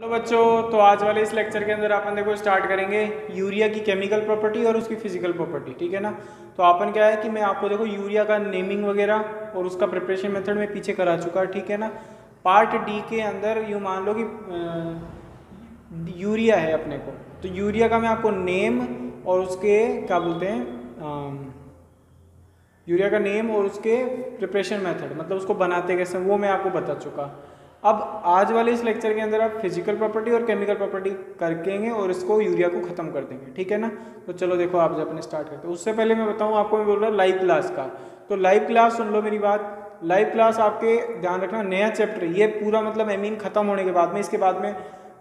Hello बच्चों तो आज वाले इस लेक्चर के अंदर अपन देखो स्टार्ट करेंगे यूरिया की केमिकल प्रॉपर्टी और उसकी फ़िज़िकल प्रॉपर्टी ठीक है ना? तो अपन क्या है कि मैं आपको देखो यूरिया का नेमिंग वगैरह और उसका प्रिपरेशन मेथड में पीछे करा चुका, ठीक है ना? पार्ट डी के अंदर यूँ मान लो कि यूरिया है अपने को। तो यूरिया का मैं आपको नेम और उसके, क्या बोलते हैं यूरिया का नेम और उसके प्रिपरेशन मेथड मतलब उसको बनाते कैसे वो मैं आपको बता चुका। अब आज वाले इस लेक्चर के अंदर आप फ़िज़िकल प्रॉपर्टी और केमिकल प्रॉपर्टी करकेंगे और इसको यूरिया को ख़त्म कर देंगे, ठीक है ना? तो चलो देखो आप जब अपने स्टार्ट करते हैं। उससे पहले मैं बताऊँ, आपको मैं बोल रहा हूँ लाइव क्लास का। तो लाइव क्लास सुन लो मेरी बात। लाइव क्लास आपके ध्यान रखना नया चैप्टर ये पूरा मतलब एमीन ख़त्म होने के बाद में, इसके बाद में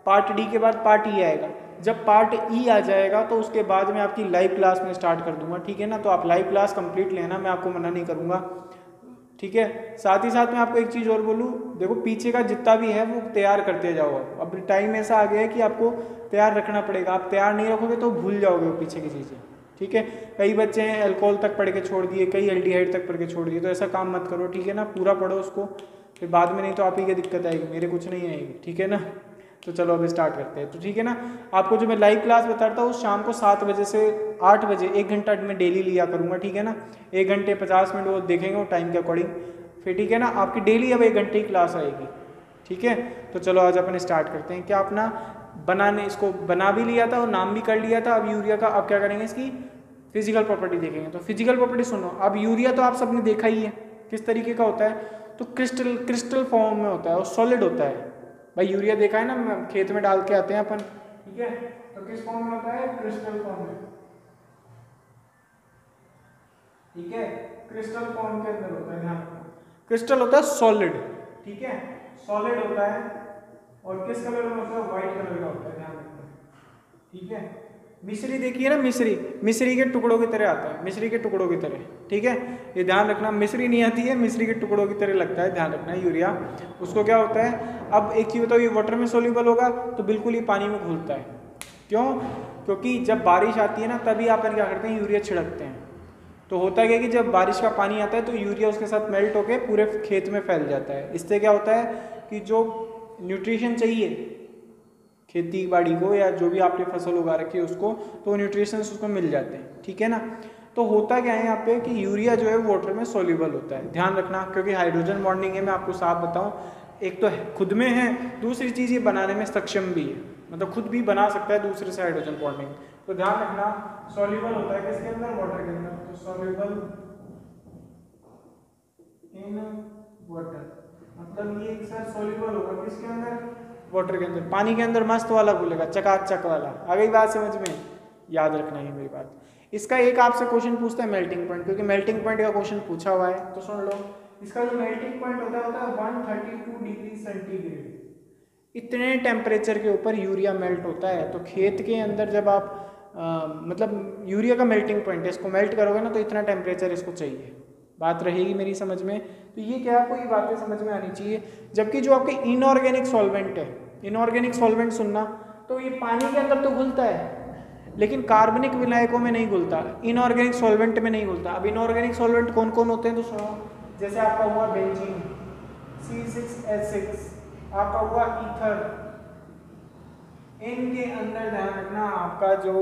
पार्ट डी के बाद पार्ट ई आएगा। जब पार्ट ई आ जाएगा तो उसके बाद मैं आपकी लाइव क्लास में स्टार्ट कर दूँगा, ठीक है ना? तो आप लाइव क्लास कंप्लीट लेना, मैं आपको मना नहीं करूँगा। ठीक है? साथ ही साथ मैं आपको एक चीज़ और बोलूँ। देखो, पीछे का जितना भी है, वो तैयार करते जाओ अब टाइम ऐसा आ गया है कि आपको तैयार रखना पड़ेगा। आप तैयार नहीं रखोगे तो भूल जाओगे वो पीछे की चीज़ें। ठीक है? कई बच्चे हैं अल्कोहल तक पढ़ के छोड़ दिए, कई एल्डिहाइड तक पढ़ के छोड़ दिए तो ऐसा काम मत करो, ठीक है ना? पूरा पढ़ो उसको, फिर बाद में नहीं तो आप ही की दिक्कत आएगी, मेरे कुछ नहीं आएगी, ठीक है ना? तो चलो अब स्टार्ट करते हैं। तो ठीक है ना? आपको जो मैं लाइव क्लास बताता हूँ, शाम को सात बजे से आठ बजे, एक घंटा मैं डेली लिया करूँगा, ठीक है ना? एक घंटे पचास मिनट वो देखेंगे वो टाइम के अकॉर्डिंग फिर ठीक है ना? आपकी डेली अब एक घंटे की क्लास आएगी, ठीक है? तो चलो आज अपन स्टार्ट करते हैं। क्या अपना बनाने, इसको बना भी लिया था और नाम भी कर लिया था, अब यूरिया का, अब क्या करेंगे इसकी? फ़िज़िकल प्रॉपर्टी देखेंगे। तो फ़िज़िकल प्रॉपर्टी सुनो, अब यूरिया तो आप सबने देखा ही है, किस तरीके का होता है? तो क्रिस्टल क्रिस्टल फॉर्म में होता है और सॉलिड होता है। भाई यूरिया देखा है ना खेत में डाल के आते हैं अपन। ठीक है तो किस फॉर्म में होता है? क्रिस्टल फॉर्म में। ठीक है क्रिस्टल फॉर्म के अंदर होता है यहाँ। क्रिस्टल होता है सॉलिड ठीक है सॉलिड होता है और किस कलर में होता है? व्हाइट कलर का होता है ध्यान रखना ठीक है मिश्री देखिए ना, मिश्री। मिश्री के टुकड़ों की तरह आता है, मिश्री के टुकड़ों की तरह, ठीक है? ये ध्यान रखना, मिश्री नहीं आती है, मिश्री के टुकड़ों की तरह लगता है, ध्यान रखना यूरिया। उसको क्या होता है? अब एक चीज़ बताओ, ये वाटर में सोल्यूबल होगा तो बिल्कुल ही पानी में घुलता है। क्यों? क्योंकि जब बारिश आती है ना, तभी आप क्या करते हैं, यूरिया छिड़कते हैं। तो होता क्या कि जब बारिश का पानी आता है तो यूरिया उसके साथ मेल्ट होकर पूरे खेत में फैल जाता है। इससे क्या होता है कि जो न्यूट्रिशन चाहिए खेती बाड़ी को या जो भी आपने फ़सल उगा रखी है उसको तो न्यूट्रिशन उसको मिल जाते हैं, ठीक है ना? तो होता क्या है यहाँ पे कि यूरिया जो है वाटर में सोल्यूबल होता है, ध्यान रखना, क्योंकि हाइड्रोजन बॉन्डिंग है, मैं आपको साफ़ बताऊँ, एक तो खुद में है, दूसरी चीज़ ये बनाने में सक्षम भी है मतलब खुद भी बना सकता है दूसरे से हाइड्रोजन बॉन्डिंग तो ध्यान रखना सोल्यूबल होता है किसके अंदर? वाटर के अंदर तो सॉल्यूबल इन वाटर मतलब ये सर सॉल्यूबल होगा किसके अंदर? वाटर के अंदर। पानी के अंदर मस्त वाला बोलेगा चकाचक वाला। आ गई बात समझ में? याद रखना है मेरी बात। इसका एक आपसे क्वेश्चन पूछता है मेल्टिंग पॉइंट क्योंकि मेल्टिंग पॉइंट का क्वेश्चन पूछा हुआ है तो सुन लो। इसका जो मेल्टिंग पॉइंट होता है होता है one thirty two degree centigrade इतने टेम्परेचर के ऊपर यूरिया मेल्ट होता है तो खेत के अंदर जब आप आ, मतलब यूरिया का मेल्टिंग पॉइंट है इसको मेल्ट करोगे ना तो इतना टेम्परेचर इसको चाहिए। बात रहेगी मेरी समझ में। तो ये क्या आपको ये बातें समझ में आनी चाहिए? जबकि जो आपके इनऑर्गेनिक सॉल्वेंट है इनऑर्गेनिक सॉल्वेंट सुनना तो ये पानी के अंदर तो घुलता है, लेकिन कार्बनिक विलायकों में नहीं घुलता इनऑर्गेनिक सॉल्वेंट में नहीं घुलता। अब इनऑर्गेनिक सॉल्वेंट कौन कौन होते हैं तो सुनो। जैसे आपका हुआ benzene C six H six आपका हुआ ईथर इनके अंदर ध्यान रखना, आपका जो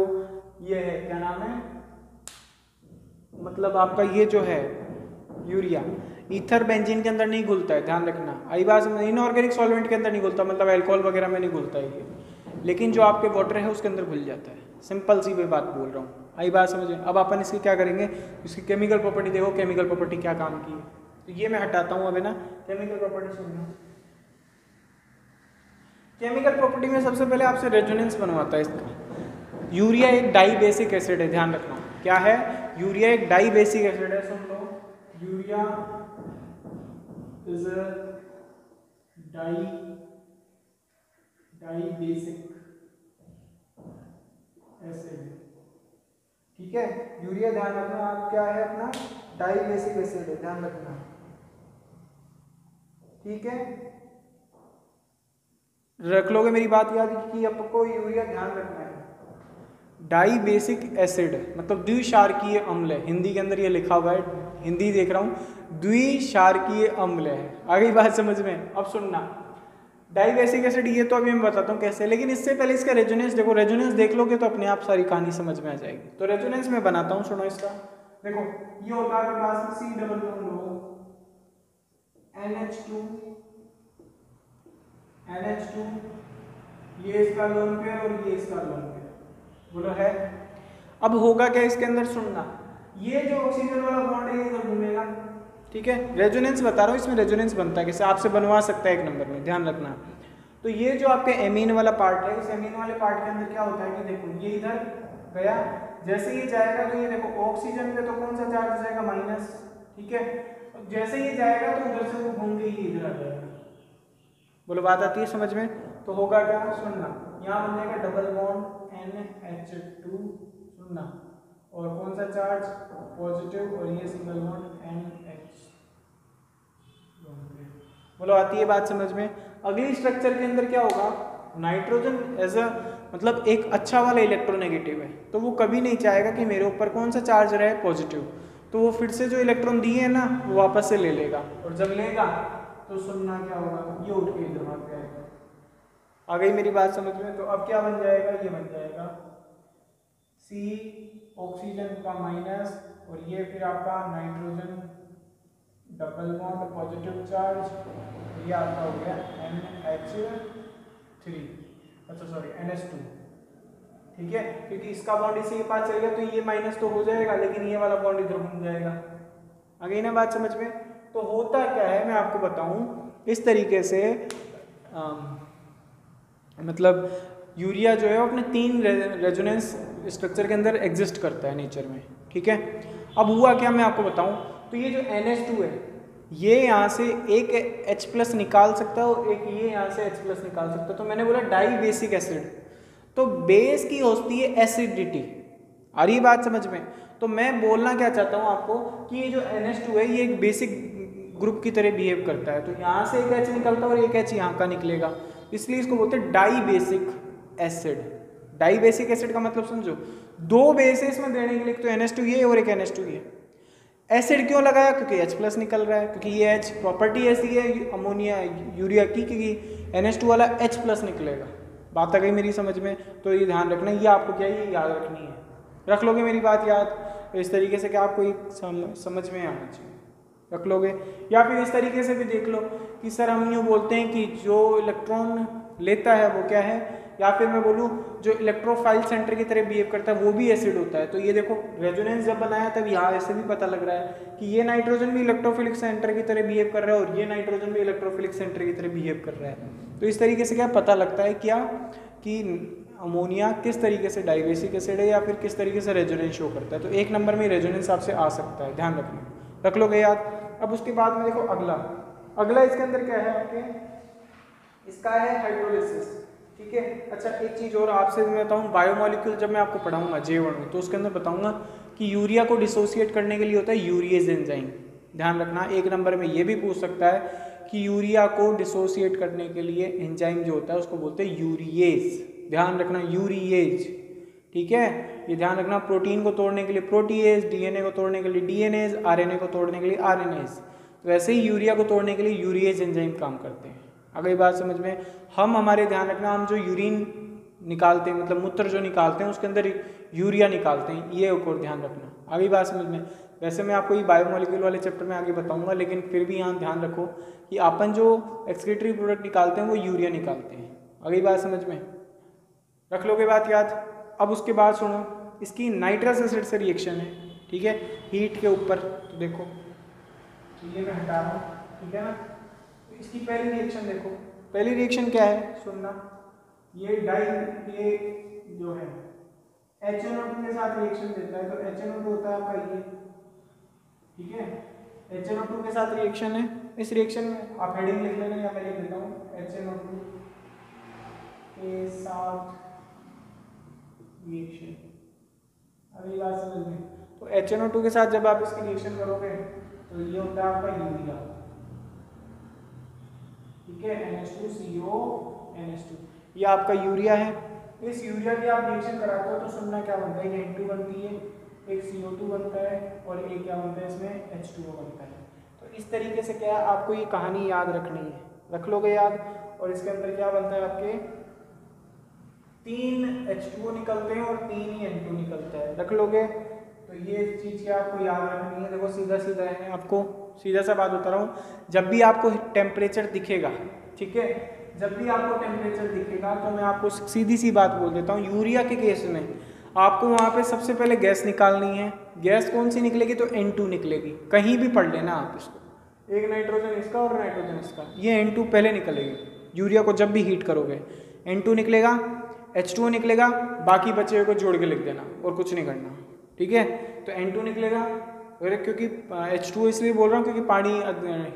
ये है, क्या नाम है? मतलब आपका ये जो है यूरिया। ईथर बेंजीन के अंदर नहीं घुलता है, ध्यान रखना। बात इनऑर्गेनिक सॉल्वेंट के अंदर नहीं घुलता मतलब अल्कोहल वगैरह में नहीं घुलता है ये। लेकिन जो आपके वाटर है, उसके अंदर घुल जाता है। सिंपल सी मैं बात बोल रहा हूँ। आई बात समझे अब अपन इसकी क्या करेंगे? इसकी केमिकल प्रॉपर्टी देखो केमिकल प्रॉपर्टी क्या काम की है। तो ये मैं हटाता हूँ अभी ना? केमिकल प्रॉपर्टी सुन केमिकल प्रॉपर्टी में सबसे पहले आपसे रेजोनेंस बनवाता है इसका। यूरिया एक डाई बेसिक एसिड है, ध्यान रखना। क्या है? यूरिया एक डाई बेसिक एसिड है, सुन लो। Urea is di di basic acid ठीक है? यूरिया ध्यान रखना, आप क्या है अपना? डाई बेसिक एसिड है, ध्यान रखना। ठीक है? रख लोगे मेरी बात याद कि? आपको यूरिया ध्यान रखना है। डाई बेसिक एसिड मतलब द्विशारकीय अम्ल है। हिंदी के अंदर ये लिखा हुआ है, हिंदी देख रहा हूँ द्विशारकीय अम्ल है। आगे बात समझ में? अब सुनना। डाई बेसिक एसिड ये तो अभी मैं बताता हूँ कैसे, लेकिन इससे पहले इसका रेजोनेंस देखो रेजोनेंस देख लोगे तो अपने आप सारी कहानी समझ में आ जाएगी। तो रेजोनेंस मैं बनाता हूँ, सुनो इसका। देखो, ये होता है पास C double bond N H two ये इसका लोन पेयर और ये इसका लोन पेयर बोलो, है। अब होगा क्या इसके अंदर सुनना? ये जो ऑक्सीजन वाला बॉन्ड है, ये इधर घूमेगा। ठीक है रेजोनेंस बता रहा हूँ, इसमें रेजोनेंस बनता है, कैसे आपसे बनवा सकता है एक नंबर में, ध्यान रखना। तो ये जो आपके एमीन वाला पार्ट है, इस एमीन वाले पार्ट के अंदर क्या होता है कि देखो, ये इधर गया, जैसे ये जाएगा तो ये देखो ऑक्सीजन पे तो कौन सा चार्ज जाएगा माइनस ठीक है? जैसे ये जाएगा तो उधर से वो घूम के ये इधर आ जाएगा। बोलो, बात आती है समझ में? तो होगा क्या? सुनना। यहाँ बन जाएगा double bond N H two सुनना और कौन सा चार्ज पॉजिटिव और ये सिंगल बॉन्ड एन एच बोलो, आती है बात समझ में? अगली स्ट्रक्चर के अंदर क्या होगा? नाइट्रोजन एज अ मतलब एक अच्छा वाला इलेक्ट्रोनेगेटिव है। तो वो कभी नहीं चाहेगा कि मेरे ऊपर कौन सा चार्ज रहे? पॉजिटिव तो वो फिर से जो इलेक्ट्रॉन दिए हैं ना, वो वापस से ले लेगा। और जब लेगा तो सुनना क्या होगा? ये उठ के इधर भाग जाएगा। आ गई मेरी बात समझ में तो अब क्या बन जाएगा? ये बन जाएगा। सी ऑक्सीजन का माइनस और ये फिर आपका nitrogen double bond positive charge ये आपका हो गया एन एच थ्री अच्छा सॉरी एन एच टू ठीक है? क्योंकि इसका बॉन्ड इसी के पास चलेगा तो ये माइनस तो हो जाएगा लेकिन ये वाला बॉन्ड इधर घूम जाएगा। आ गई ना बात समझ में? तो होता क्या है मैं आपको बताऊँ इस तरीके से आ, मतलब यूरिया जो है वो अपने तीन रेजोनेंस स्ट्रक्चर के अंदर एग्जिस्ट करता है नेचर में, ठीक है? अब हुआ क्या मैं आपको बताऊँ? तो ये जो NH2 है, ये यहाँ से एक H प्लस निकाल सकता है और एक ये यहाँ से H प्लस निकाल सकता है। तो मैंने बोला डाई बेसिक एसिड तो बेस की होती है एसिडिटी आ रही बात समझ में? तो मैं बोलना क्या चाहता हूँ आपको कि ये जो NH2 है, ये एक बेसिक ग्रुप की तरह बिहेव करता है। तो यहाँ से एक एच निकलता है और एक एच यहाँ का निकलेगा। इसलिए इसको बोलते हैं di basic acid. Di basic acid का मतलब समझो दो बेसिस में देने के लिए तो एन एस टू ये और एक एन एस टू ये। एसिड क्यों लगाया? क्योंकि एच प्लस निकल रहा है क्योंकि ये एच प्रॉपर्टी ऐसी है अमोनिया यूरिया की क्योंकि एन एच टू वाला एच प्लस निकलेगा। बात आ गई मेरी समझ में तो ये ध्यान रखना ये आपको क्या ये याद रखनी है। रख लोगे मेरी बात याद? इस तरीके से कि आपको ये सम, समझ में आना चाहिए। रख लोगे? या फिर इस तरीके से भी देख लो कि सर हम यूँ बोलते हैं कि जो इलेक्ट्रॉन लेता है वो क्या है? या फिर मैं बोलूँ, जो इलेक्ट्रोफाइल सेंटर की तरह बिहेव करता है, वो भी एसिड होता है। तो ये देखो रेजोनेंस जब बनाया, तब यहाँ ऐसे भी पता लग रहा है कि ये नाइट्रोजन भी इलेक्ट्रोफिलिक सेंटर की तरह बिहेव कर रहा है और ये नाइट्रोजन भी इलेक्ट्रोफिलिक सेंटर की तरह बिहेव कर रहा है। तो इस तरीके से क्या पता लगता है क्या? कि अमोनिया किस तरीके से डाइवेसिक एसिड है या फिर किस तरीके से रेजोनेंस शो करता है? तो एक नंबर में रेजोनेंस आपसे आ सकता है, ध्यान रखना। रख लो लोगे याद? अब उसके बाद में देखो अगला। अगला इसके अंदर क्या है आपके? इसका है हाइड्रोलिसिस ठीक है? अच्छा एक चीज़ और आपसे मैं बताऊँ बायोमोलिक्यूल जब मैं आपको पढ़ाऊँगा जे में तो उसके अंदर बताऊँगा कि यूरिया को डिसोसिएट करने के लिए होता है यूरियज एंजाइम ध्यान रखना, एक नंबर में ये भी पूछ सकता है कि यूरिया को डिसोसिएट करने के लिए एंजाइम जो होता है, उसको बोलते हैं यूरिएज ध्यान रखना यूरिएज ठीक है? ये ध्यान रखना प्रोटीन को तोड़ने के लिए प्रोटीएज डीएनए को तोड़ने के लिए डीएनएज आरएनए को तोड़ने के लिए आरएनएज वैसे ही यूरिया को तोड़ने के लिए यूरिएज एंजाइम काम करते हैं। अगर बात समझ में, हम हमारे ध्यान रखना, हम जो यूरिन निकालते हैं मतलब मूत्र जो निकालते हैं, उसके अंदर यूरिया निकालते हैं, ये और ध्यान रखना। आगे बात समझ में, वैसे मैं आपको ये बायोमोलिक्यूल वाले चैप्टर में आगे बताऊँगा, लेकिन फिर भी यहाँ ध्यान रखो कि अपन जो एक्सक्रेटरी प्रोडक्ट निकालते हैं, वो यूरिया निकालते हैं। अगली बात समझ में, रख लोगे बात याद? अब उसके बाद सुनो, इसकी नाइट्रस एसिड से रिएक्शन है, ठीक है? हीट के ऊपर तो देखो। तो ये मैं हटा रहा हूँ ठीक है ना? इसकी पहली रिएक्शन देखो। पहली रिएक्शन क्या है? सुनना। ये डाई ये जो है एच एन के साथ रिएक्शन देता है। तो एच एन होता है आपका ये ठीक है? एच एन के साथ रिएक्शन है। इस रिएक्शन में आप हेडिंग लिख लेना या मैं लिख देता हूँ। एच एन के साथ रिएक्शन अगली बात समझ में। तो एच एन के साथ जब आप इसकी रिएक्शन करोगे तो ये होता है आपका यूरिया ठीक है? NH2CO NH2 ये आपका यूरिया है। इस यूरिया की आप रिएक्शन कराते हो तो सुनना क्या बनता है? ये N2 बनती है, एक CO2 बनता है और एक क्या बनता है? इसमें H2O बनता है। तो इस तरीके से क्या है आपको ये कहानी याद रखनी है? रख लोगे याद? और इसके अंदर क्या बनता है आपके? तीन H2O निकलते हैं और तीन ही N2 निकलता है। रख लोगे? तो ये चीज़ क्या आपको याद रखनी है। देखो, सीधा सीधा है आपको सीधा सा बात बता रहा हूँ। जब भी आपको टेम्परेचर दिखेगा, ठीक है? जब भी आपको टेम्परेचर दिखेगा तो मैं आपको सीधी सी बात बोल देता हूँ। यूरिया के केस में आपको वहाँ पे सबसे पहले गैस निकालनी है। गैस कौन सी निकलेगी? तो N2 निकलेगी। कहीं भी पढ़ लेना आप इसको। एक नाइट्रोजन इसका और नाइट्रोजन इसका। ये N2 पहले निकलेगी। यूरिया को जब भी हीट करोगे N2 निकलेगा H2O निकलेगा, बाकी बचे हुए को जोड़ के लिख देना और कुछ नहीं करना। ठीक है? तो N2 निकलेगा। अरे क्योंकि एच टू इसलिए बोल रहा हूँ क्योंकि पानी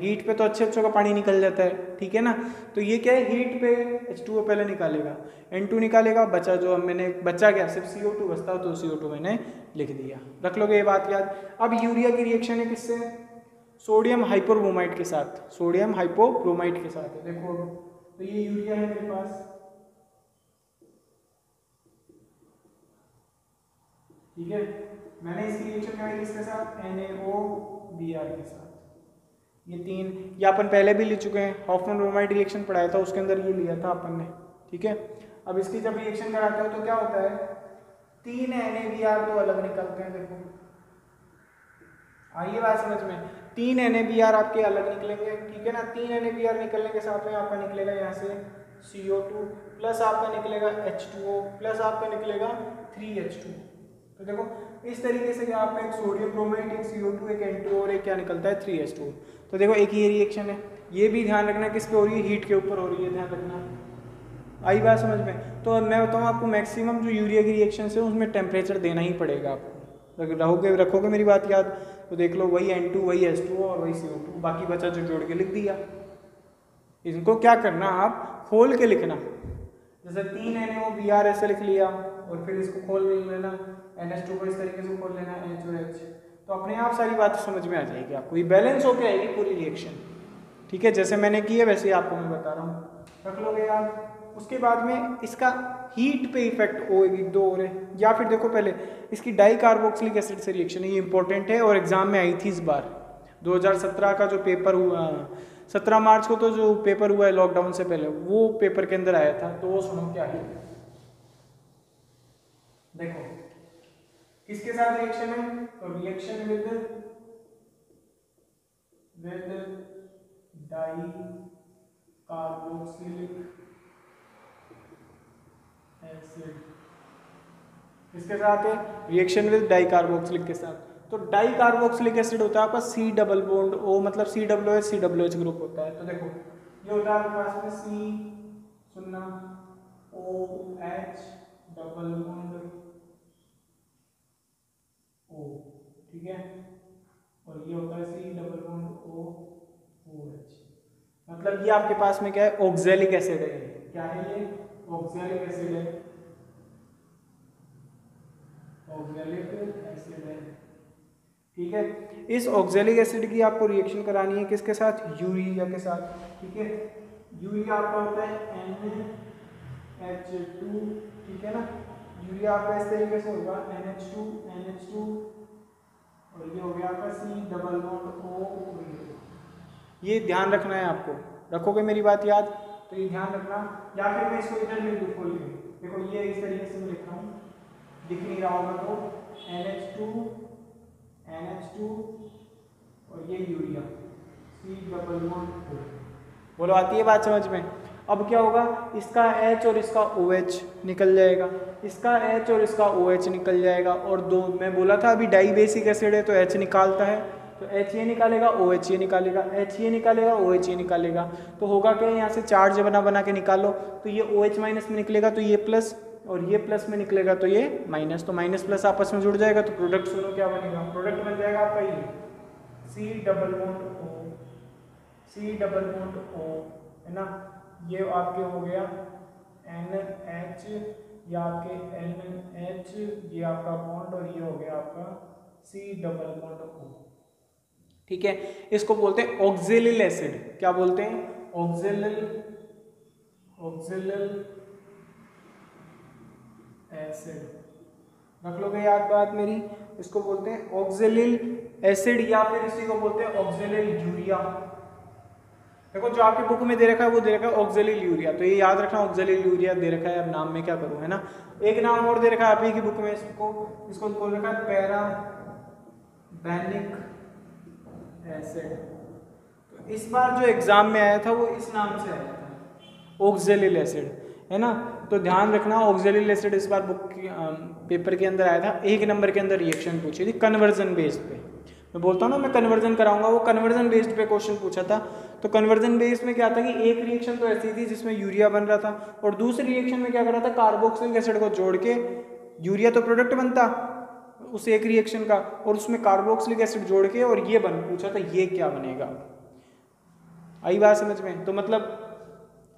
हीट पे तो अच्छे अच्छे का पानी निकल जाता है, ठीक है ना? तो ये क्या है? हीट पे एच टू पहले निकालेगा। एन टू निकालेगा, बचा जो अब मैंने, बचा क्या? सिर्फ़ सी ओ टू बचता तो सी ओ टू मैंने लिख दिया। रख लोगे ये बात याद? अब यूरिया की रिएक्शन है किससे? सोडियम हाइपोब्रोमाइड के साथ। सोडियम हाइपोब्रोमाइड के साथ। देखो तो ये यूरिया है मेरे पास। ठीक है? मैंने इसकी रिएक्शन कराई किसके साथ? N A O B R के साथ। ये तीन, ये अपन पहले भी ले चुके हैं। हॉफमैन ब्रोमाइड रिएक्शन पढ़ाया था, उसके अंदर ये लिया था अपन ने। ठीक है? अब इसकी जब रिएक्शन कराते हो तो क्या होता है? तीन एन ए बी आर तो अलग निकलते हैं, देखो। आइए बात समझ में। तीन एन ए बी आर आपके अलग निकलेंगे, ठीक है ना? तीन एन ए बी आर निकलने के साथ में आपका निकलेगा यहाँ से सी ओ टू प्लस आपका निकलेगा एच टू ओ प्लस आपका निकलेगा 3H2 तो देखो, इस तरीके से आपका एक सोडियम ब्रोमाइड एक CO2 एक N2 और एक क्या निकलता है 3H2 तो देखो, एक ही रिएक्शन है। ये भी ध्यान रखना किस पे हो रही है? हीट के ऊपर हो रही है, ध्यान रखना। आई बात समझ में? तो मैं बताऊँ आपको मैक्सिमम जो यूरिया की रिएक्शन है, उसमें टेम्परेचर देना ही पड़ेगा आपको। रहोगे, रखोगे मेरी बात याद तो देख लो, वही एन टू वही एस टू और वही सी ओ टू बाकी बचा जो जोड़ के लिख दिया। इनको क्या करना आप? खोल के लिखना। जैसे तीन एन ओ बी आर ऐसे लिख लिया। और फिर इसको खोल लेना एन एस टू को इस तरीके से खोल लेना एच ओ एच तो अपने आप सारी बात समझ में आ जाएगी आपको। ये बैलेंस होके आएगी पूरी रिएक्शन ठीक है? जैसे मैंने की है वैसे ही आपको मैं बता रहा हूँ। रख लोगे यार। उसके बाद में इसका हीट पे इफ़ेक्ट होगी दो और या फिर देखो पहले, इसकी डाई कार्बोक्सिलिक एसिड से रिएक्शन है। ये इंपॉर्टेंट है और एग्ज़ाम में आई थी इस बार। 2017 का जो पेपर हुआ 17 मार्च को तो जो पेपर हुआ है लॉकडाउन से पहले, वो पेपर के अंदर आया था। तो वो सुनो, क्या है? देखो, किसके साथ रिएक्शन है? तो reaction with with di carboxylic acid किसके साथ है? रिएक्शन विद डाई कार्बोक्सिलिक के साथ. तो डाई कार्बोक्सिलिक एसिड होता है आपका सी डबल बॉन्ड ओ मतलब C W H C W H group होता है. तो देखो, ये होता है आपके पास में सी सुनना O H double bond O, ठीक है? और ये होता है C double bond O O H मतलब ये आपके पास में क्या है? ऑक्जेलिक एसिड है। क्या है ये? ऑक्जेलिक एसिड है। ऑक्जेलिक एसिड है। ठीक है? इस ऑक्जेलिक एसिड की आपको रिएक्शन करानी है किसके साथ? यूरिया के साथ। ठीक है? यूरिया आपका होता है एन एच टू ठीक है ना? यूरिया आपका इस तरीके से होगा N H two N H two और ये हो गया आपका सी डबल बॉन्ड ओ ये ध्यान रखना है आपको। रखोगे मेरी बात याद? तो ये ध्यान रखना। या फिर मैं इसको इधर लिख दूँ खोल के देखो ये इस तरीके से मैं लिख रहा हूँ। दिख नहीं रहा होगा तो N H two N H two और ये urea. C double bond O बोलो आती है बात समझ में? अब क्या होगा? इसका एच और इसका ओ OH निकल जाएगा। इसका एच और इसका ओ OH निकल जाएगा और दो, मैं बोला था अभी डाई बेसिक एसिड है तो H निकालता है। तो एच ये निकालेगा OH ये निकालेगा। H ये निकालेगा ओ OH ये निकालेगा। तो होगा क्या? यहाँ से चार्ज बना बना के निकालो। तो ये OH माइनस में निकलेगा तो ये प्लस और ये प्लस में निकलेगा तो ये माइनस तो माइनस प्लस आपस में जुड़ जाएगा तो प्रोडक्ट सुनो क्या बनेगा। प्रोडक्ट बन जाएगा आपका ये। C double bond O C double bond O है ना? ये आपके हो गया एन एच ये आपके एन एच ये आपका बॉन्ड और ये हो गया आपका सी डबल बॉन्ड ओ ठीक है? इसको बोलते हैं ऑक्सिलिल एसिड क्या बोलते हैं? ऑक्सिलिल ऑक्सिलिल एसिड रख लोगे याद बात मेरी? इसको बोलते हैं ऑक्सिलिल एसिड या फिर इसी को बोलते हैं ऑक्सिलिल यूरिया देखो, जो आपकी बुक में दे रखा है, वो दे रखा है ऑक्जेलिल यूरिया तो ये याद रखना ऑक्जेलिल यूरिया दे रखा है, अब नाम में क्या करूँ, है ना? एक नाम और दे रखा है आप ही की बुक में, इसको इसको बोल रखा है पैरा बैनिक एसिड। तो इस बार जो एग्ज़ाम में आया था, वो इस नाम से आया था ऑक्जेलिल एसिड है ना? तो ध्यान रखना ऑक्जेलिल एसिड इस बार बुक पेपर के अंदर आया था, एक नंबर के अंदर रिएक्शन पूछी थी कन्वर्जन बेस्ड पे। मैं बोलता हूँ ना, मैं कन्वर्जन कराऊँगा, वो कन्वर्जन बेस्ड पे क्वेश्चन पूछा था। तो कन्वर्जन बेस्ड में क्या था कि एक रिएक्शन तो ऐसी थी जिसमें यूरिया बन रहा था और दूसरी रिएक्शन में क्या कर रहा था कार्बोक्सिलिक एसिड को जोड़ के यूरिया तो प्रोडक्ट बनता, उस एक रिएक्शन का, और उसमें कार्बोक्सिलिक एसिड जोड़ के और ये बन, पूछा था, ये क्या बनेगा? आई बात समझ में? तो मतलब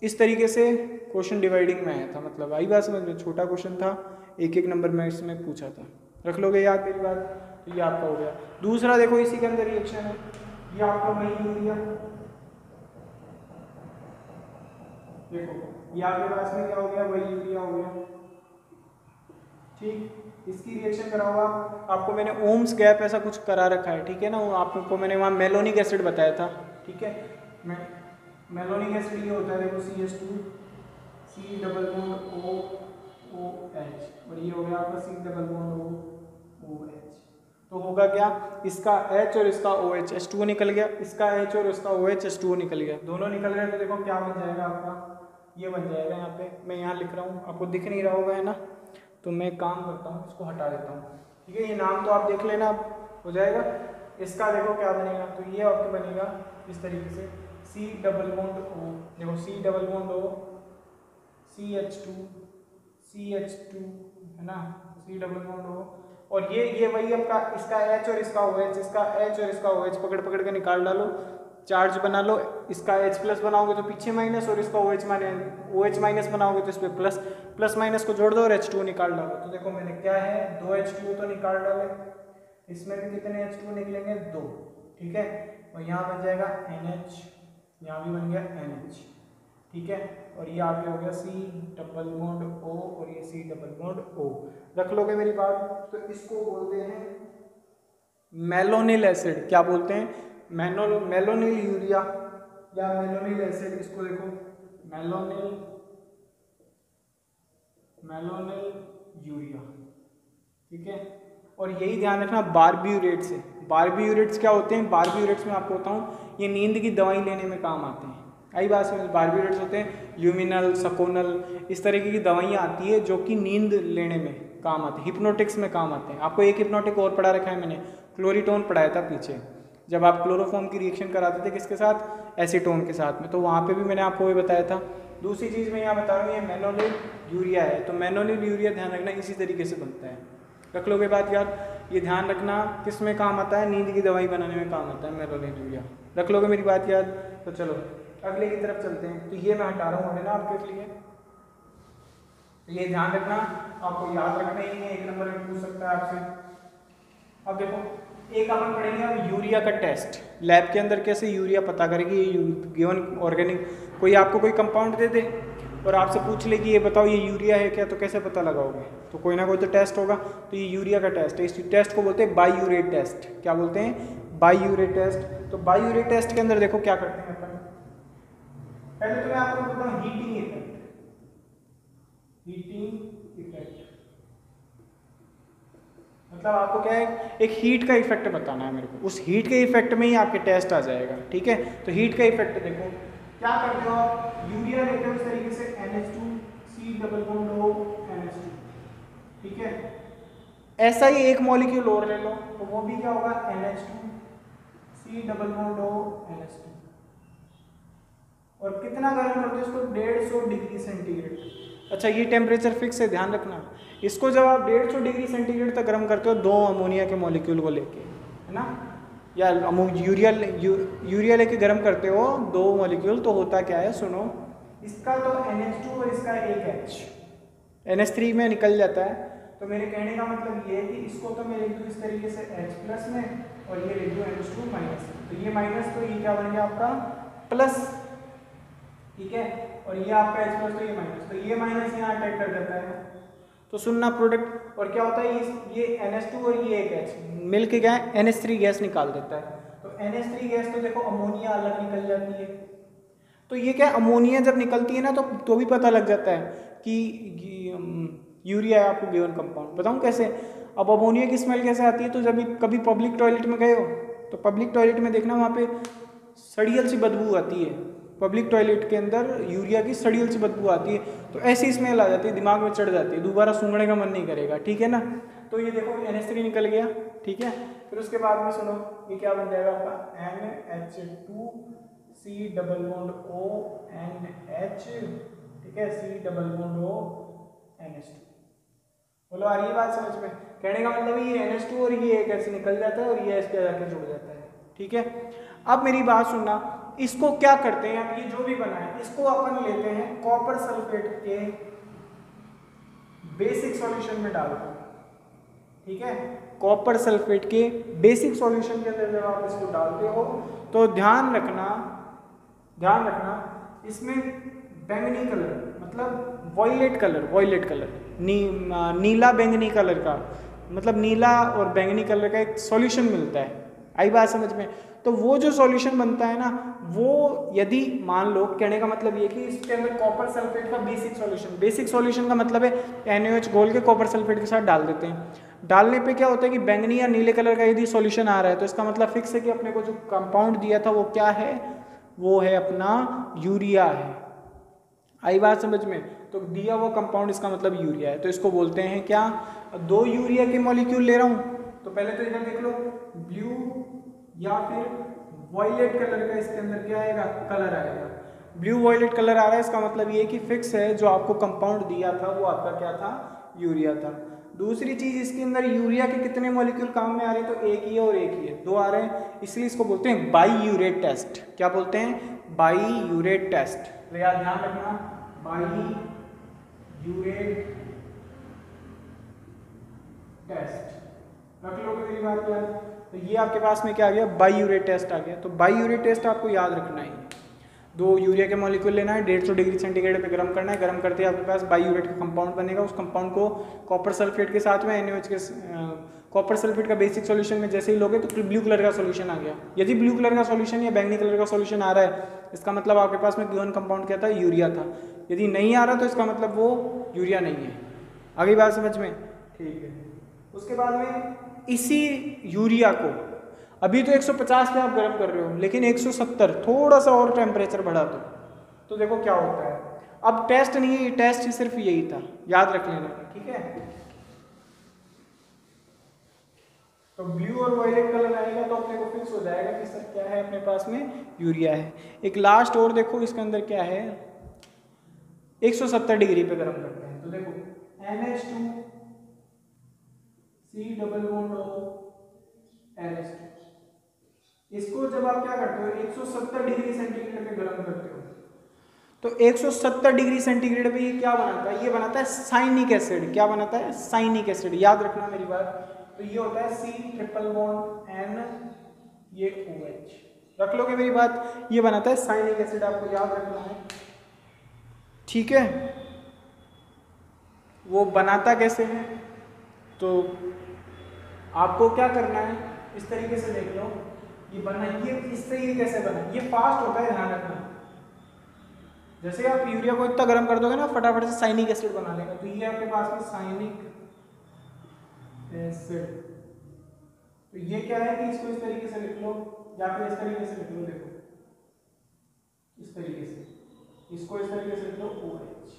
इस तरीके से क्वेश्चन डिवाइडिंग में आया था मतलब आई बात समझ में? छोटा क्वेश्चन था एक एक नंबर में इसमें पूछा था। रख लोगे याद मेरी बात? तो ये आपका हो गया। दूसरा देखो इसी के अंदर रिएक्शन है। ये आपका वही यूरिया देखो, ये आपके पास में क्या हो गया? वही यूरिया हो गया। ठीक, इसकी रिएक्शन करा हुआ आपको मैंने ओम्स गैप ऐसा कुछ करा रखा है, ठीक है ना? आपको मैंने वहाँ मेलोनिक एसिड बताया था, ठीक है? मैं मेलोनिक एसिड ये होता है, देखो C S two C double bond O O H और ये हो गया आपका C double bond O O H तो होगा क्या? इसका एच और इसका ओ एच एच टू निकल गया। इसका एच और इसका ओ एच एच टू निकल गया। दोनों निकल गए तो देखो क्या बन जाएगा आपका। ये बन जाएगा यहाँ पे। मैं यहाँ लिख रहा हूँ। आपको दिख नहीं रहा होगा, है ना? तो मैं काम करता हूँ, इसको हटा देता हूँ। ठीक है? ये नाम तो आप देख लेना हो जाएगा। इसका देखो क्या बनेगा। तो ये आपके बनेगा इस तरीके से। सी डबल बॉन्ड ओ देखो C double bond O C H two C H two है ना? सी डबल बॉन्ड ओ और ये ये वही आपका, इसका एच और इसका ओ एच इसका एच और इसका ओ एच पकड़ पकड़ के निकाल डालो चार्ज बना लो, इसका एच प्लस बनाओगे तो पीछे माइनस और इसका O H minus O H minus बनाओगे तो इस पर प्लस प्लस माइनस को जोड़ दो और एच टू निकाल डालो। तो देखो मैंने क्या है, दो एच टू तो निकाल डाले, इसमें भी कितने एच टू निकलेंगे? दो, ठीक है? और यहाँ बन जाएगा एन एच यहाँ भी बन गया एन एच ठीक है? और ये आगे हो गया सी डबल बॉन्ड ओ और ये सी डबल बॉन्ड ओ रख लोगे मेरी बात? तो इसको बोलते हैं मेलोनिल एसिड। क्या बोलते हैं? मेनो, मेलोनिल यूरिया या मेलोनिल एसिड? इसको देखो। Malonyl malonyl urea. ठीक है? और यही ध्यान रखना बारब्यूरेट से। बारब्यूरेट्स क्या होते हैं? बारब्यूरेट्स में आपको बताऊँ, ये नींद की दवाई लेने में काम आते हैं। आई बात समझ बारब्यूरेट्स होते हैं ल्यूमिनल सकोनल इस तरीके की दवाइयाँ आती है जो कि नींद लेने में काम आते हैं हिप्नोटिक्स में काम आते हैं। आपको एक हिप्नोटिक और पढ़ा रखा है मैंने क्लोरीटोन पढ़ाया था पीछे। जब आप क्लोरोफॉर्म की रिएक्शन कराते थे किसके साथ? एसीटोन के साथ में। तो वहाँ पे भी मैंने आपको ये बताया था। दूसरी चीज़ मैं यहाँ बता रहा हूँ, ये मैनोलिल यूरिया है। तो मैनोलिल यूरिया ध्यान रखना इसी तरीके से बनता है। रख लोगे बात यार? ये ध्यान रखना किसमें काम आता है? नींद की दवाई बनाने में काम आता है मैनोलिल यूरिया रख लोगे मेरी बात याद तो चलो। अगले की तरफ़ चलते हैं। तो ये मैं हटा रहा हूँ ना आपके लिए। तो ये ध्यान रखना, आपको याद रखना ही है, एक नंबर में पूछ सकता है आपसे। अब देखो, एक अपन पढ़ेंगे अब यूरिया का टेस्ट। लैब के अंदर कैसे यूरिया पता करेगी गिवन ऑर्गेनिक कोई आपको कोई कंपाउंड दे दे और आपसे पूछ ले कि ये बताओ ये यूरिया है क्या तो कैसे पता लगाओगे? तो कोई ना कोई तो टेस्ट होगा। तो ये यूरिया का टेस्ट है। इस टेस्ट को बोलते हैं बाई टेस्ट क्या बोलते हैं? बाई टेस्ट तो बाई टेस्ट के अंदर देखो क्या करते हैं अपन। पहले तो मैं आपको बताऊँ हीटिंग इफ़ेक्ट हीटिंग इफ़ेक्ट मतलब आपको क्या है? एक हीट का इफ़ेक्ट बताना है मेरे को। उस हीट के इफ़ेक्ट में ही आपके टेस्ट आ जाएगा, ठीक है? तो हीट का इफ़ेक्ट देखो। क्या करते हो आप? यूरिया लेते हो इस तरीके से NH2 C double bond O NH2 ठीक है? ऐसा ही एक मॉलिक्यूल और ले लो तो वो भी क्या होगा? NH2 C double bond O NH2 और कितना गर्म करते हो इसको डेढ़ सौ डिग्री सेंटीग्रेड। अच्छा ये टेम्परेचर फिक्स है ध्यान रखना। इसको जब आप डेढ़ सौ डिग्री सेंटीग्रेड तक गर्म करते हो दो अमोनिया के मॉलिक्यूल को लेके है ना? या यूरिया यू, यूरिया लेके गर्म करते हो दो मॉलिक्यूल तो होता क्या है सुनो। इसका तो NH2 और इसका एक H NH3 में निकल जाता है। तो मेरे कहने का मतलब ये है कि इसको तो मैं लिख दूँ इस तरीके से H प्लस में और ये लिख दूँ एन एच टू माइनस तो ये माइनस तो ये क्या बन गया आपका? प्लस ठीक है? और ये आपका H प्लस तो ये माइनस तो ये माइनस यहाँ अटैक कर देता है। तो सुनना प्रोडक्ट और क्या होता है, ये ये NH2 और ये एक H मिल के क्या है एन एस थ्री गैस निकाल देता है। तो एन एस थ्री गैस तो देखो अमोनिया अलग निकल जाती है। तो ये क्या अमोनिया जब निकलती है ना तो तो भी पता लग जाता है कि यूरिया है आपको गिवन कंपाउंड बताऊँ कैसे? अब अमोनिया की स्मेल कैसे आती है? तो जब कभी पब्लिक टॉयलेट में गए हो तो पब्लिक टॉयलेट में देखना वहाँ पे सड़ियल सी बदबू आती है। पब्लिक टॉयलेट के अंदर यूरिया की सड़ियल से बदबू आती है तो ऐसी स्मेल आ जाती है, दिमाग में चढ़ जाती है, दोबारा सूंघने का मन नहीं करेगा, ठीक है ना? तो ये देखो एन एस थ्री निकल गया, ठीक है? फिर उसके बाद में सुनो, ये क्या बन जाएगा आपका? N H two C double bond O N H ठीक है? C double bond O N H two बोलो, आ रही है बात समझ में? कहने का मतलब ये एन एच टू और ये एक ऐसे निकल जाता है और ये पे जाकर जुड़ जाता है, ठीक है? अब मेरी बात सुनना इसको क्या करते हैं ये जो भी बना है इसको अपन लेते हैं कॉपर सल्फेट के बेसिक सॉल्यूशन में डालते हैं। ठीक है? कॉपर सल्फेट के बेसिक सॉल्यूशन के अंदर जब आप इसको डालते हो तो ध्यान रखना ध्यान रखना इसमें बैंगनी कलर मतलब वॉयलेट कलर वॉयलेट कलर नी, नीला बैंगनी कलर का मतलब नीला और बैंगनी कलर का एक सॉल्यूशन मिलता है। आई बात समझ में। तो वो जो सॉल्यूशन बनता है ना, वो यदि मान लो, कहने का मतलब ये कि इसके अंदर कॉपर सल्फेट का बेसिक सॉल्यूशन बेसिक सॉल्यूशन का मतलब है एनएच घोल के कॉपर सल्फेट के साथ डाल देते हैं। डालने पे क्या होता है कि बैंगनी या नीले कलर का यदि सॉल्यूशन आ रहा है तो इसका मतलब फिक्स है कि अपने को जो कंपाउंड दिया था वो क्या है? वो है अपना यूरिया है। आई बात समझ में? तो दिया वो कंपाउंड इसका मतलब यूरिया है। तो इसको बोलते हैं क्या? दो यूरिया के मॉलिक्यूल ले रहा हूँ। तो पहले तो इधर देख लो ब्लू या फिर वॉयलेट कलर का इसके अंदर क्या आएगा? कलर आएगा। ब्लू वॉयलेट कलर आ रहा है, इसका मतलब ये कि फिक्स है, जो आपको कंपाउंड दिया था, वो आपका क्या था? यूरिया था। दूसरी चीज़, इसके अंदर यूरिया के कितने मॉलिक्यूल काम में आ रहे हैं? तो एक ही है और एक ही है। दो आ रहे हैं, इसलिए इसको बोलते हैं बाई यूरेट टेस्ट क्या बोलते हैं? बाई यूरेट टेस्ट तो यार ध्यान रखना बाई यूरेट टेस्ट रख लोगे मेरी बात याद तो ये आपके पास में क्या आ गया? बाई यूरेट टेस्ट आ गया। तो बाई यूरेट टेस्ट आपको याद रखना है दो यूरिया के मॉलिक्यूल लेना है, डेढ़ सौ डिग्री सेंटीग्रेड पे गर्म करना है। गर्म करते ही आपके पास बाई यूरेट का कंपाउंड बनेगा। उस कंपाउंड को कॉपर सल्फेट के साथ में एनएच के कॉपर सल्फेट का बेसिक सॉल्यूशन में जैसे ही लोगे तो ब्लू कलर का सॉल्यूशन आ गया। यदि ब्लू कलर का सॉल्यूशन या बैंगनी कलर का सॉल्यूशन आ रहा है, इसका मतलब आपके पास में गिवन कंपाउंड क्या था? यूरिया था। यदि नहीं आ रहा तो इसका मतलब वो यूरिया नहीं है। अगली बात समझ में? ठीक है। उसके बाद में इसी यूरिया को। अभी तो 150 पे आप गर्म कर रहे हो, लेकिन 170 थोड़ा सा और टेम्परेचर बढ़ा दो। तो देखो क्या होता है। अब टेस्ट नहीं है टेस्ट सिर्फ़ यही था। याद रख लेना, ठीक है? तो ब्लू और वायलेट कलर आएगा तो अपने को फिक्स हो जाएगा कि सर क्या है अपने पास में? यूरिया है। एक लास्ट और देखो, इसके अंदर क्या है? 170 डिग्री पे गर्म करते हैं। तो देखो NH2 C double bond O NH2 इसको जब आप क्या करते हो 170 डिग्री सेंटीग्रेड पे गर्म करते हो। तो 170 डिग्री सेंटीग्रेड पे ये क्या बनाता है? ये बनाता है साइनिक एसिड। क्या बनाता है? Cyanic acid. याद रखना मेरी बात। तो ये होता है सी ट्रिपल बॉन्ड एन ये ओ एच रख लोगे मेरी बात? ये बनाता है साइनिक एसिड। आपको याद रखना है। ठीक है? वो बनाता कैसे है? तो आपको क्या करना है? इस तरीके से देख लो ये बना ये इससे ये कैसे बना? ये फास्ट होता है ध्यान रखना। जैसे आप यूरिया को इतना गर्म कर दोगे ना, फटाफट से साइनिक एसिड बना लेगा। तो ये आपके पास में साइनिक एसिड तो ये क्या है कि इसको इस तरीके से लिख लो, या फिर इस तरीके से लिख लो, देखो। इस तरीके से। इसको इस तरीके से लिख लो ओ एच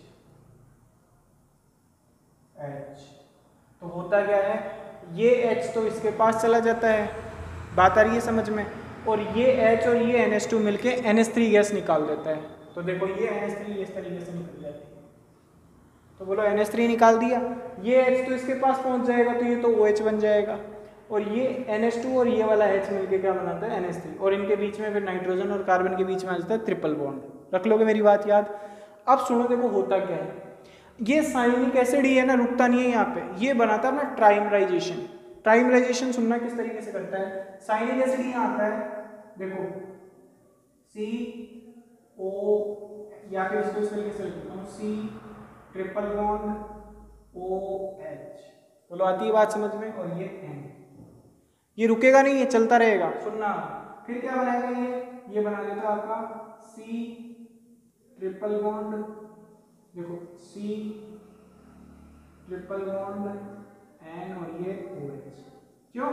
एच तो होता क्या है? ये एच तो इसके पास चला जाता है। बात आ रही है समझ में? और ये एच और ये NH2 मिलके NH3 गैस निकाल देता है। तो देखो ये NH3 इस तरीके से निकल जाती है। तो बोलो एन एस थ्री निकाल दिया। ये एच तो इसके पास पहुँच जाएगा तो ये तो ओ OH बन जाएगा। और ये एन एस टू और ये वाला H मिलके क्या बनाता है? एन एस थ्री और इनके बीच में फिर नाइट्रोजन और कार्बन के बीच में आ जाता है ट्रिपल बॉन्ड रख लोगे मेरी बात याद? अब सुनो देखो होता क्या है। ये साइनिक एसिड ही है ना, रुकता नहीं है यहाँ पे। ये बनाता है ना ट्राइमराइजेशन। ट्राइमराइजेशन सुनना किस तरीके से करता है? साइनिक एसिड यहाँ आता है, देखो। सी ओ या फिर इसको इस तरीके से C triple bond O H बोलो, आती है बात समझ में? और ये एन ये रुकेगा नहीं, ये चलता रहेगा। सुनना। फिर क्या बनाएगा ये? ये बना देता आपका सी ट्रिपल बॉन्ड देखो सी ट्रिपल बॉन्ड एन और ये ओ एच क्यों?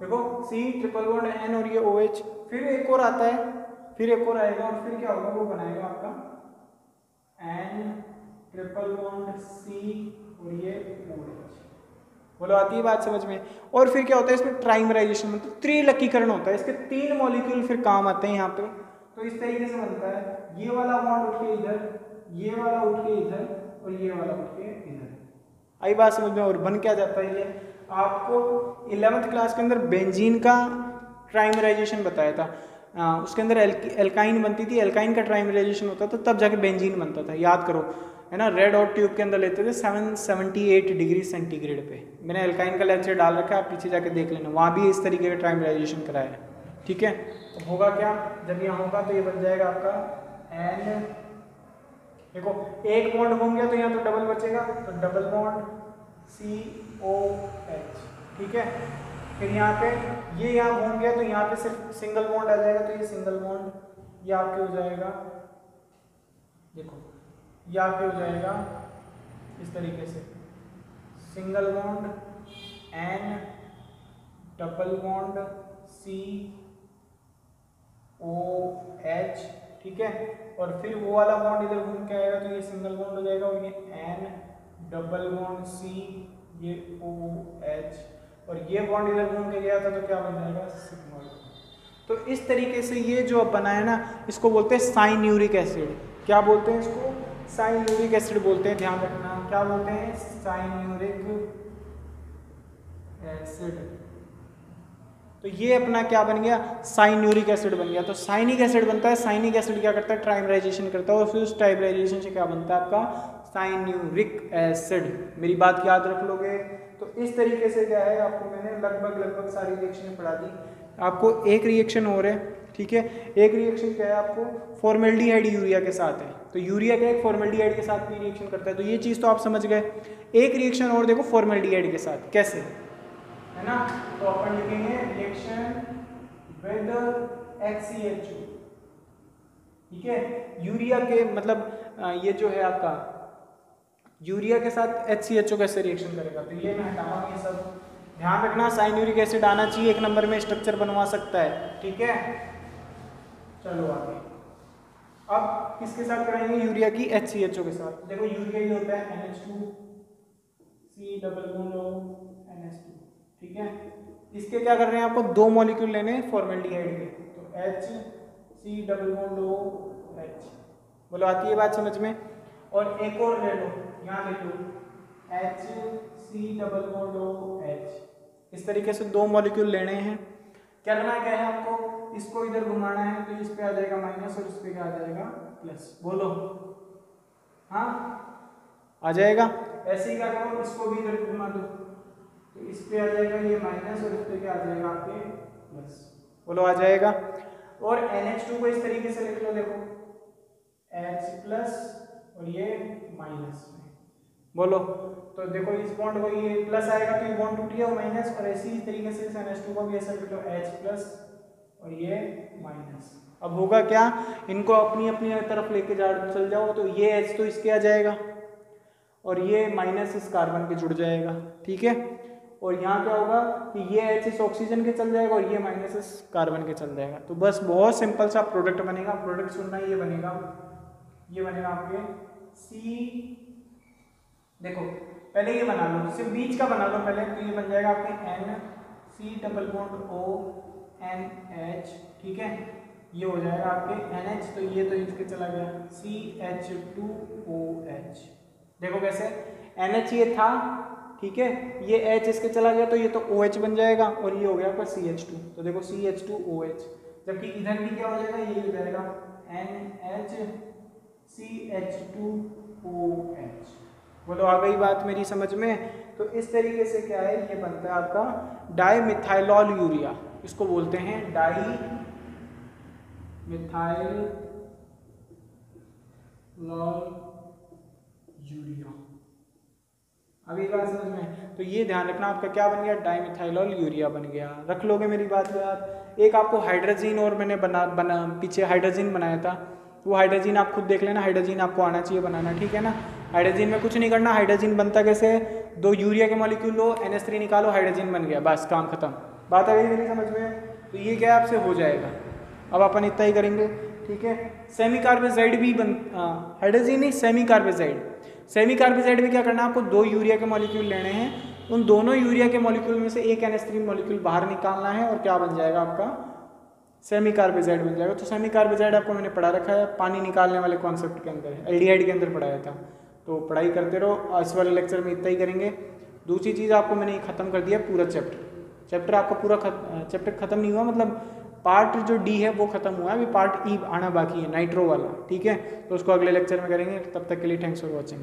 देखो सी ट्रिपल बॉन्ड एन और ये ओ एच फिर एक और आता है, फिर एक और आएगा और फिर क्या होगा? वो बनाएगा आपका एन ट्रिपल बॉन्ड सी और ये ओ एच बोलो, आती है बात समझ में? और फिर क्या होता है इसमें? ट्राइमराइजेशन मतलब त्रिलकीकरण होता है। इसके तीन मॉलिक्यूल फिर काम आते हैं यहाँ पे। तो इस तरीके से बनता है। ये वाला बॉन्ड उठ के इधर ये वाला उठ के इधर और ये वाला उठ के इधर। आई बात समझ में और बन क्या जाता है ये? आपको इलेवेंथ क्लास के अंदर बेंजीन का ट्राइमराइजेशन बताया था। आ, उसके अंदर एल्काइन बनती थी एल्काइन का ट्राइमराइजेशन होता था तब जाके बेंजीन बनता था याद करो। है ना रेड और ट्यूब के अंदर लेते थे 778 डिग्री सेंटीग्रेड पे। मैंने एल्काइन का लेक्चर डाल रखा है आप पीछे जाके देख लेना वहाँ भी इस तरीके का ट्राइमराइजेशन कराया है। ठीक है? तो होगा क्या? जब यहाँ होगा तो ये बन जाएगा आपका एन देखो, एक बॉन्ड घूम गया तो यहाँ तो डबल बचेगा तो double bond C O H ठीक है? फिर यहाँ पे, ये यहाँ घूम गया तो यहाँ पे सिर्फ़ सिंगल बॉन्ड आ जाएगा तो ये सिंगल बॉन्ड ये आपके हो जाएगा, देखो, ये आपके हो जाएगा इस तरीके से। Single bond N double bond C O H ठीक है? और फिर वो वाला बॉन्ड इधर घूम के आएगा तो ये सिंगल बॉन्ड हो जाएगा, और ये एन डबल बॉन्ड सी ये ओ एच और ये बॉन्ड इधर घूम के गया था तो क्या बन जाएगा? सिग्मा तो इस तरीके से ये जो अब बनाया ना, इसको बोलते हैं साइन यूरिक एसिड क्या बोलते हैं इसको? साइन यूरिक एसिड बोलते हैं, ध्यान रखना। क्या बोलते हैं? साइन यूरिक एसिड तो ये अपना क्या बन गया? साइन्यूरिक एसिड बन गया। तो साइनिक एसिड बनता है, साइनिक एसिड क्या करता है? ट्राइमराइजेशन करता है। और फिर उस ट्राइमराइजेशन से क्या बनता है आपका? Cyanuric acid. मेरी बात याद रख लोगे? तो इस तरीके से क्या है, आपको मैंने लगभग लगभग सारी रिएक्शन पढ़ा दी। आपको एक रिएक्शन हो रहा है, ठीक है? एक रिएक्शन क्या है आपको? फॉर्मेल्डिहाइड यूरिया के साथ है। तो यूरिया का एक फॉर्मेल्डिहाइड के साथ भी रिएक्शन करता है। तो ये चीज़ तो आप समझ गए। एक रिएक्शन और देखो फॉर्मेल्डिहाइड के साथ। कैसे? है ना? तो अपन लिखेंगे रिएक्शन विद HCHO ठीक है? यूरिया के मतलब ये जो है आपका यूरिया के साथ HCHO कैसे रिएक्शन करेगा? तो ये मैं हटाऊँगा, ये सब ध्यान रखना। साइन्यूरिक एसिड आना चाहिए, एक नंबर में स्ट्रक्चर बनवा सकता है। ठीक है? चलो आगे। अब किसके साथ कराएँगे? यूरिया की एच सी एच ओ के साथ। देखो यूरिया ये होता है N H two C double bond O H ठीक है? इसके क्या कर रहे हैं आपको? दो मॉलिक्यूल लेने हैं फॉर्मेल्डिहाइड के। तो H C double bond O H बोलो, आती है बात समझ में? और एक और ले लो, यहाँ ले लो। H C double bond O H इस तरीके से दो मॉलिक्यूल लेने हैं। करना क्या है आपको? इसको इधर घुमाना है तो इस पे आ जाएगा माइनस और इस पे क्या आ जाएगा? प्लस बोलो। हाँ? आ जाएगा? ऐसे ही क्या करो इसको भी इधर घुमा दो। तो इस पे आ जाएगा ये माइनस और इस पे क्या आ जाएगा आपके? प्लस बोलो आ जाएगा। और NH2 को इस तरीके से लिख लो देखो। H प्लस और ये माइनस बोलो। तो देखो इस बॉन्ड को ये प्लस आएगा तो ये बॉन्ड टूट गया माइनस और ऐसी ही तरीके से इस NH2 को भी ऐसा लिख लो H प्लस और ये माइनस अब होगा क्या? इनको अपनी अपनी तरफ़ लेके जा चल जाओ तो ये एच तो इसके आ जाएगा और ये माइनस इस कार्बन के जुड़ जाएगा ठीक है? और यहाँ क्या होगा कि ये एच इस ऑक्सीजन के चल जाएगा और ये माइनस इस कार्बन के चल जाएगा। तो बस बहुत सिंपल सा प्रोडक्ट बनेगा। प्रोडक्ट सुनना ये बनेगा। ये बनेगा आपके सी देखो, पहले ये बना लो। सिर्फ़ बीच का बना लो पहले तो ये बन जाएगा आपके N C double bond O N H ठीक है? ये हो जाएगा आपके एन एच तो ये तो इसके चला गया। C H two O H देखो कैसे? एन एच ये था ठीक है? ये एच इसके चला गया तो ये तो ओ OH बन जाएगा और ये हो गया आपका सी एच टू तो देखो C H two O H जबकि इधर भी क्या हो जाएगा? ये हो जाएगा N H C H two O H बोलो, आ गई बात मेरी समझ में? तो इस तरीके से क्या है? ये बनता है आपका डाई मिथाइलॉल यूरिया इसको बोलते हैं डाई मिथाइल लॉल यूरिया अभी बात समझ में तो ये ध्यान रखना, आपका क्या बन गया? डाईमिथाइलॉल यूरिया बन गया। रख लोगे मेरी बात याद एक आपको हाइड्रोजीन और मैंने बना बना, पीछे हाइड्रोजीन बनाया था। वो हाइड्रोजीन आप खुद देख लेना हाइड्रोजीन आपको आना चाहिए बनाना, ठीक है ना? हाइड्रोजीन में कुछ नहीं करना हाइड्रोजीन बनता कैसे? दो यूरिया के मॉलिक्यूल लो एन निकालो हाइड्रोजीन बन गया, बस, काम खत्म। बात आ गई मेरी समझ में? तो ये क्या आपसे हो जाएगा? अब अपन इतना ही करेंगे, ठीक है? सेमी कार्बेजाइड भी बन हाइड्रोजीन ही सेमी कार्बेजाइड सेमी कार्बेजाइड में क्या करना है? आपको दो यूरिया के मॉलिक्यूल लेने हैं। उन दोनों यूरिया के मॉलिक्यूल में से एक एन मॉलिक्यूल बाहर निकालना है और क्या बन जाएगा आपका? सेमी कार्बेजाइड बन जाएगा। तो सेमी कार्बेजाइड आपको मैंने पढ़ा रखा है, पानी निकालने वाले कॉन्सेप्ट के अंदर, एल्डिहाइड के अंदर पढ़ाया था। तो पढ़ाई करते रहो इस वाले लेक्चर में इतना ही करेंगे। दूसरी चीज़ आपको मैंने ख़त्म कर दिया पूरा चैप्टर चैप्टर आपका पूरा चैप्टर खत्म नहीं हुआ मतलब पार्ट जो डी है वो खत्म हुआ है। अभी पार्ट ई आना बाकी है, नाइट्रो वाला, ठीक है? तो उसको अगले लेक्चर में करेंगे। तब तक के लिए थैंक्स फॉर वॉचिंग